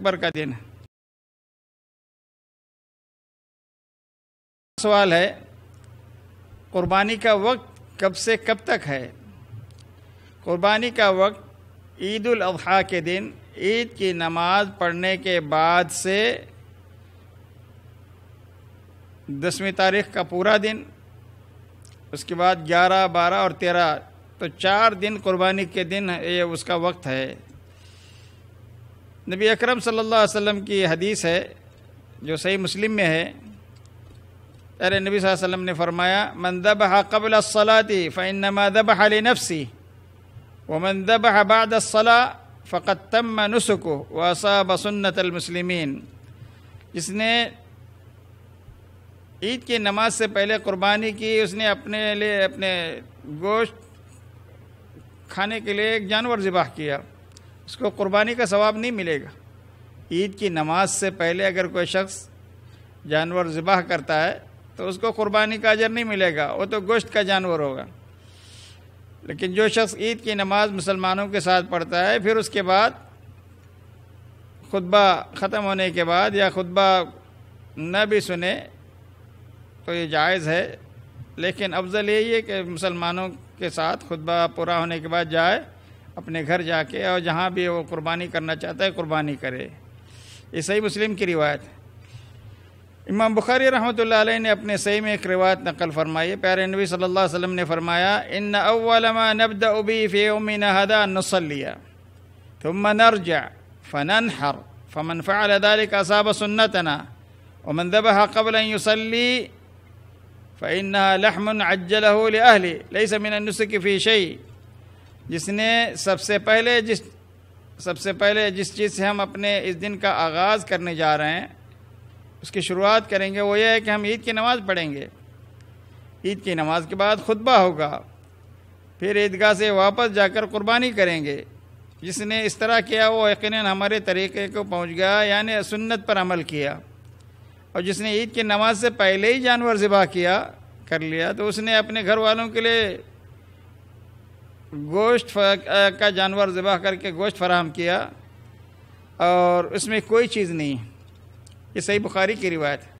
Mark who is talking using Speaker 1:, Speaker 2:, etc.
Speaker 1: का दिन सवाल है, कुर्बानी का वक्त कब से कब तक है? कुर्बानी का वक्त ईद अजहा के दिन, ईद की नमाज़ पढ़ने के बाद से दसवीं तारीख का पूरा दिन, उसके बाद ग्यारह, बारह और तेरह तो चार दिन कुर्बानी के दिन ये उसका वक्त है। नबी अकरम सल्लल्लाहु अलैहि वसल्लम की हदीस है, जो सही मुस्लिम में है। अरे नबी वसल्लम ने फरमाया, मन दबह कबल सलाती फ़ैनमा दबह अली नफसी, व मन दबह बाद सला फ़कत तम नुसको वसाब सुन्नत मुस्लिमीन। जिसने ईद की नमाज़ से पहले कुर्बानी की, उसने अपने लिए, अपने गोश्त खाने के लिए एक जानवर ज़िबाह किया। उसको कुर्बानी का सवाब नहीं मिलेगा। ईद की नमाज़ से पहले अगर कोई शख्स जानवर ज़िबाह करता है तो उसको कुर्बानी का अजर नहीं मिलेगा, वो तो गोश्त का जानवर होगा। लेकिन जो शख्स ईद की नमाज़ मुसलमानों के साथ पढ़ता है, फिर उसके बाद खुतबा ख़त्म होने के बाद या खुतबा न भी सुने तो ये जायज़ है। लेकिन अफजल यही है कि मुसलमानों के साथ खुतबा पूरा होने के बाद जाए अपने घर जाके और जहाँ भी वो कुर्बानी करना चाहता है कुर्बानी करे। ये सही मुस्लिम की रिवायत। इमाम बुखारी रहमत ने अपने सही में एक रिवायत नकल फरमाई प्यारे नबी सल्ला अलैहि ने फरमाया इन अव्वलमा नबद उबी फ़े उमी हदा नसलिया तुम नरजा फ़न हर फ़मन फ़ाल दालिक असाब सुन्नतना वमन दबह कबल युसली फ़ इन्ना लहमन अज्जलहू लहली लई समिन नुसक फ़ी शई जिसने सबसे पहले जिस, सबसे पहले जिस चीज़ से हम अपने इस दिन का आगाज़ करने जा रहे हैं, उसकी शुरुआत करेंगे, वो ये है कि हम ईद की नमाज़ पढ़ेंगे। ईद की नमाज़ के बाद खुतबा होगा। फिर ईदगाह से वापस जाकर कुर्बानी करेंगे। जिसने इस तरह किया, वो यकीन हमारे तरीके को पहुँच गया, यानी सुन्नत पर अमल किया। और जिसने ईद की नमाज़ से पहले ही जानवर ज़िबा किया, कर लिया तो उसने अपने घर वालों के लिए गोश्त का जानवर ज़बह करके गोश्त फराहम किया और उसमें कोई चीज़ नहीं। ये सही बुखारी की रिवायत है।